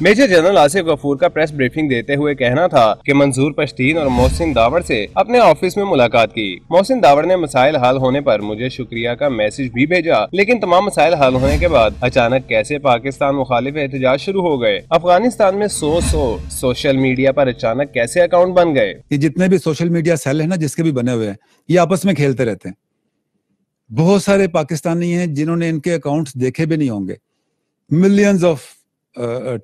Major general Asif غفور کا press briefing دیتے ہوئے کہنا تھا کہ منظور پشتین اور محسن داور سے اپنے آفس میں ملاقات کی۔ محسن داور نے مسائل حل ہونے پر مجھے شکریہ کا میسج بھی بھیجا، لیکن تمام مسائل حل ہونے کے بعد اچانک کیسے پاکستان مخالف احتجاج شروع ہو گئے؟ افغانستان میں سو سو سوشل میڈیا پر اچانک کیسے اکاؤنٹ بن گئے؟ یہ جتنے بھی سوشل میڈیا سیل ہیں نا، جس کے بھی بنے ہوئے ہیں، یہ آپس میں کھیلتے رہتے ہیں۔ بہت سارے پاکستانی ہیں جنہوں نے ان کے اکاؤنٹس دیکھے بھی نہیں ہوں گے۔ ملینز آف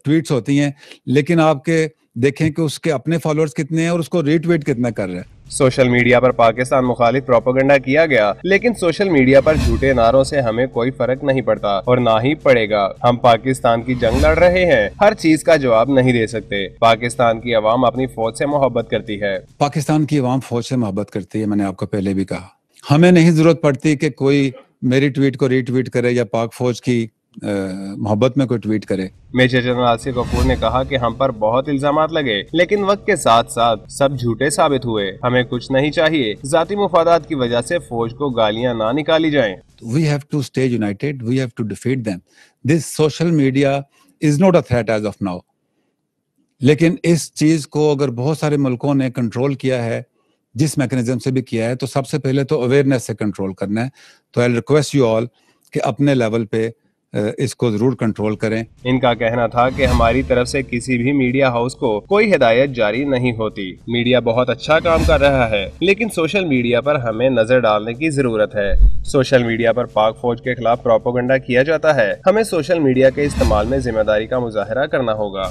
ٹویٹس ہوتی ہیں لیکن آپ کے دیکھیں کہ اس کے اپنے فالوورز کتنے ہیں اور اس کو ریٹ ویٹ کتنا کر رہے ہیں۔ سوشل میڈیا پر پاکستان مخالف پروپیگنڈا کیا گیا لیکن سوشل میڈیا پر جھوٹے نعروں سے ہمیں کوئی فرق نہیں پڑتا اور نہ ہی پڑے گا۔ ہم پاکستان کی جنگ لڑ رہے ہیں ہر چیز کا جواب نہیں دے سکتے۔ پاکستان کی عوام اپنی فوج سے محبت کرتی ہے۔ پاکستان کی عوام فوج سے محبت کرتی ہے میں نے آپ کو پہلے بھی کہا۔ ہمیں نہیں ضرورت پڑتی کہ کوئی میری ٹویٹ کو ری ٹویٹ کرے یا پاک فوج کی محبت میں کوئی ٹویٹ کرے۔ میجر جنرل آصف غفور نے کہا کہ ہم پر بہت الزامات لگے لیکن وقت کے ساتھ ساتھ سب جھوٹے ثابت ہوئے۔ ہمیں کچھ نہیں چاہیے۔ ذاتی مفادات کی وجہ سے فوج کو گالیاں نہ نکالی جائیں۔ We have to stay united we have to defeat them this social media is not a threat as of now لیکن اس چیز کو اگر بہت سارے ملکوں نے کنٹرول کیا ہے جس میکنزم سے بھی کیا ہے تو سب سے پہلے تو اویئرنیس سے کنٹرول کرنا ہے۔ تو آئی ریکویسٹ یو آل کہ اپنے لیول پہ اس کو ضرور کنٹرول کریں۔ ان کا کہنا تھا کہ ہماری طرف سے کسی بھی میڈیا ہاؤس کو کوئی ہدایت جاری نہیں ہوتی۔ میڈیا بہت اچھا کام کر رہا ہے، لیکن سوشل میڈیا پر ہمیں نظر ڈالنے کی ضرورت ہے۔ سوشل میڈیا پر پاک فوج کے خلاف پروپوگنڈا کیا جاتا ہے۔ ہمیں سوشل میڈیا کے استعمال میں ذمہ داری کا مظاہرہ کرنا ہوگا۔